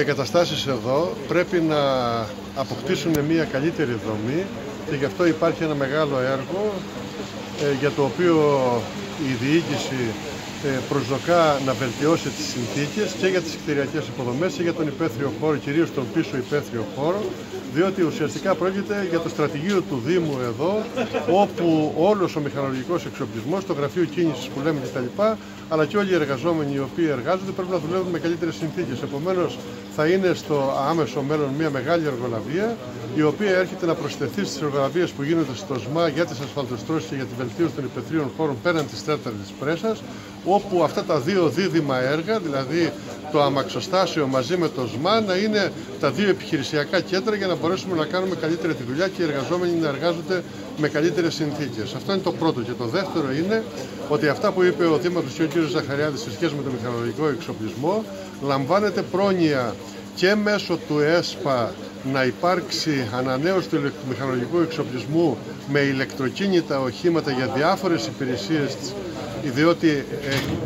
Οι εγκαταστάσεις εδώ πρέπει να αποκτήσουν μια καλύτερη δομή και γι' αυτό υπάρχει ένα μεγάλο έργο ε, για το οποίο η διοίκηση ε, προσδοκά να βελτιώσει τις συνθήκες και για τις κτηριακές υποδομές και για τον υπαίθριο χώρο, κυρίως τον πίσω υπαίθριο χώρο, διότι ουσιαστικά πρόκειται για το στρατηγείο του Δήμου εδώ, όπου όλος ο μηχανολογικός εξοπλισμός, το γραφείο κίνησης που λέμε κτλ, αλλά και όλοι οι εργαζόμενοι οι οποίοι εργάζονται πρέπει να δουλεύουν με καλύτερες συνθήκες. Επομένως θα είναι στο άμεσο μέλλον μια μεγάλη εργολαβία, η οποία έρχεται να προσθεθεί στις εργολαβίες που γίνονται στο ΣΜΑ για τις ασφαλτοστρώσεις και για τη βελτίωση των υπεθρίων χώρων πέραν της τέταρτης πρέσας, όπου αυτά τα δύο δίδυμα έργα, δηλαδή το αμαξοστάσιο μαζί με το ΣΜΑ, να είναι τα δύο επιχειρησιακά κέντρα για να μπορέσουμε να κάνουμε καλύτερη τη δουλειά και οι εργαζόμενοι να εργάζονται με καλύτερες συνθήκες. Αυτό είναι το πρώτο. Και το δεύτερο είναι ότι αυτά που είπε ο Δήμαρχος και ο κ. Ζαχαριάδης σε σχέση με το μηχανολογικό εξοπλισμό, λαμβάνεται πρόνοια και μέσω του ΕΣΠΑ να υπάρξει ανανέωση του μηχανολογικού εξοπλισμού με ηλεκτροκίνητα οχήματα για διάφορες υπηρεσίες διότι ε,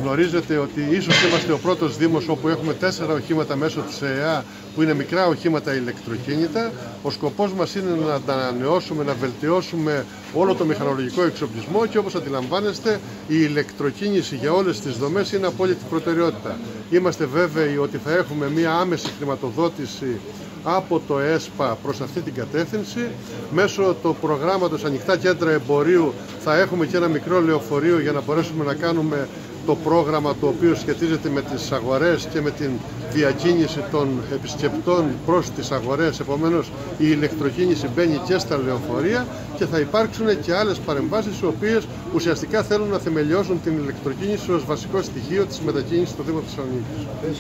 γνωρίζετε ότι ίσως είμαστε ο πρώτος Δήμος όπου έχουμε τέσσερα οχήματα μέσω της ΕΕΑ που είναι μικρά οχήματα ηλεκτροκίνητα. Ο σκοπός μας είναι να τα ανανεώσουμε, να βελτιώσουμε όλο το μηχανολογικό εξοπλισμό και όπως αντιλαμβάνεστε η ηλεκτροκίνηση για όλες τις δομές είναι απόλυτη προτεραιότητα. Είμαστε βέβαιοι ότι θα έχουμε μία άμεση χρηματοδότηση από το ΕΣΠΑ προς αυτή την κατεύθυνση. Μέσω του προγράμματος Ανοιχτά Κέντρα Εμπορίου θα έχουμε και ένα μικρό λεωφορείο για να μπορέσουμε να κάνουμε το πρόγραμμα το οποίο σχετίζεται με τις αγορές και με την διακίνηση των επισκεπτών προς τις αγορές. Επομένως η ηλεκτροκίνηση μπαίνει και στα λεωφορεία και θα υπάρξουν και άλλες παρεμβάσεις οι οποίες ουσιαστικά θέλουν να θεμελιώσουν την ηλεκτροκίνηση ως βασικό στοιχείο της μετακίνησης του Δήμου Θεσσαλονίκης.